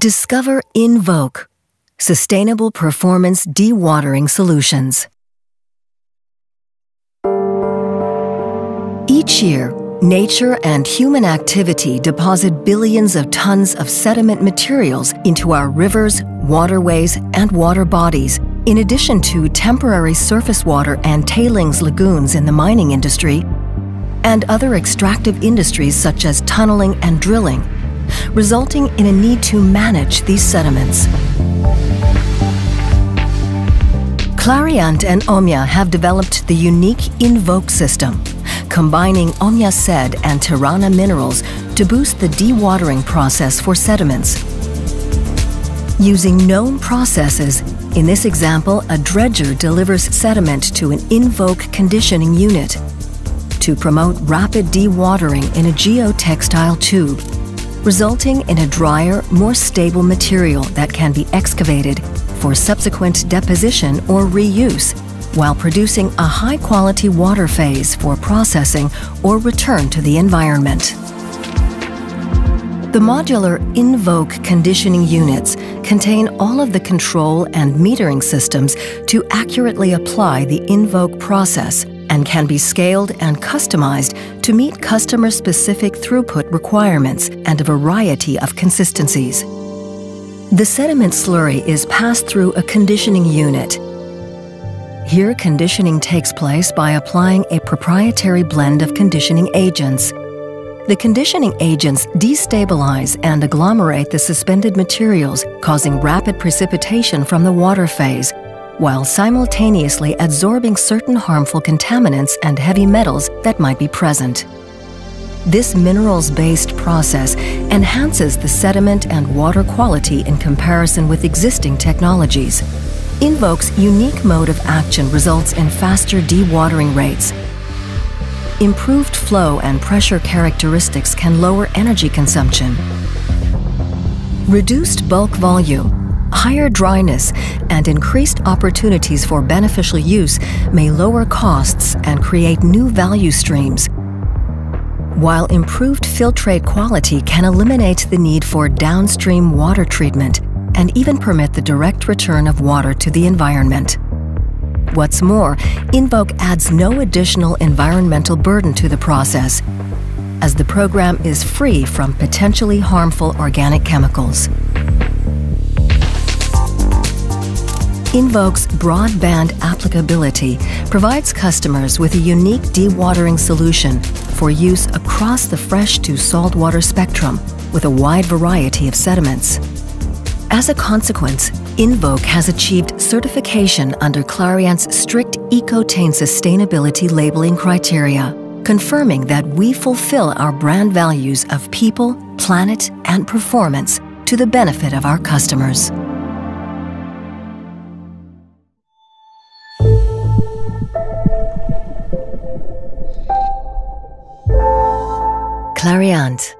Discover Invoque, sustainable performance dewatering solutions. Each year, nature and human activity deposit billions of tons of sediment materials into our rivers, waterways, and water bodies, in addition to temporary surface water and tailings lagoons in the mining industry, and other extractive industries such as tunneling and drilling, resulting in a need to manage these sediments. Clariant and Omya have developed the unique Invoque system, combining Omya Sed and Terrana minerals to boost the dewatering process for sediments. Using known processes, in this example, a dredger delivers sediment to an Invoque conditioning unit to promote rapid dewatering in a geotextile tube resulting in a drier, more stable material that can be excavated for subsequent deposition or reuse, while producing a high-quality water phase for processing or return to the environment. The modular Invoque conditioning units contain all of the control and metering systems to accurately apply the Invoque process and can be scaled and customized to meet customer specific throughput requirements and a variety of consistencies. The sediment slurry is passed through a conditioning unit. Here, conditioning takes place by applying a proprietary blend of conditioning agents. The conditioning agents destabilize and agglomerate the suspended materials, causing rapid precipitation from the water phase while simultaneously absorbing certain harmful contaminants and heavy metals that might be present. This minerals-based process enhances the sediment and water quality in comparison with existing technologies. Invoque's unique mode of action results in faster dewatering rates. Improved flow and pressure characteristics can lower energy consumption. Reduced bulk volume higher dryness, and increased opportunities for beneficial use may lower costs and create new value streams. While improved filtrate quality can eliminate the need for downstream water treatment and even permit the direct return of water to the environment. What's more, Invoque adds no additional environmental burden to the process, as the program is free from potentially harmful organic chemicals. Invoque's broadband applicability provides customers with a unique dewatering solution for use across the fresh to saltwater spectrum with a wide variety of sediments. As a consequence, Invoque has achieved certification under Clariant's strict Ecotain sustainability labeling criteria, confirming that we fulfill our brand values of people, planet, and performance to the benefit of our customers. Clariant